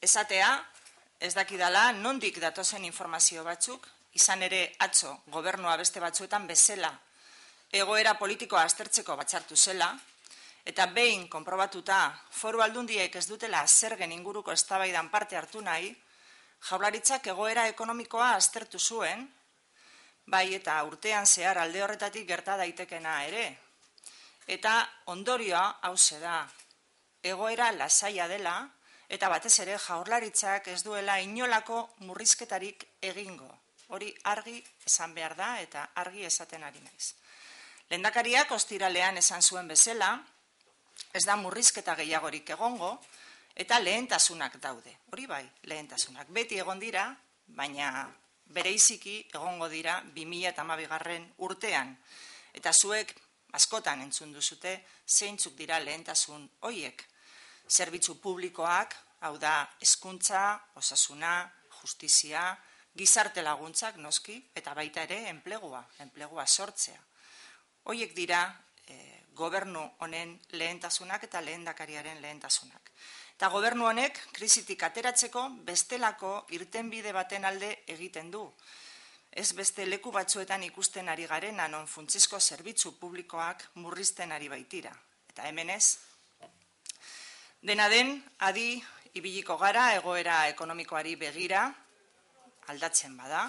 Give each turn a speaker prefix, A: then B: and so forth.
A: Esatea, ez dakidala, nondik datozen informazio batzuk, izan ere atzo gobernua beste batzuetan bezala, egoera politikoa aztertzeko batzartu zela, eta behin konprobatuta foru aldundiek ez dutela zergen inguruko eztabaidan parte hartu nahi, jaularitzak egoera ekonomikoa aztertu zuen, bai eta urtean zehar alde horretatik gerta daitekena ere. Eta ondorioa hau da, egoera lasaia dela, eta batez ere jaurlaritzak ez duela inolako murrizketarik egingo. Hori argi esan behar da eta argi esaten ari naiz. Lendakariak ostiralean esan zuen bezala, ez da murrizketa gehiagorik egongo, eta lehentasunak daude. Hori bai, lehentasunak. Beti egon dira, baina bereiziki egongo dira 2008 garren urtean. Eta zuek askotan entzun duzute zeintzuk dira lehentasun hoiek zerbitzu publikoak, hau da, eskuntza, osasuna, justizia, gizarte laguntzak noski, eta baita ere enplegua, enplegua sortzea. Hoiek dira e, gobernu honen lehentasunak eta lehendakariaren lehentasunak. Eta gobernu honek krisitik ateratzeko bestelako irtenbide baten alde egiten du. Ez beste leku batzuetan ikusten ari garen non funtsizko zerbitzu publikoak murrizten ari baitira. Eta hemen ez, Dena den, adi ibiliko gara egoera ekonomikoari begira, aldatzen bada,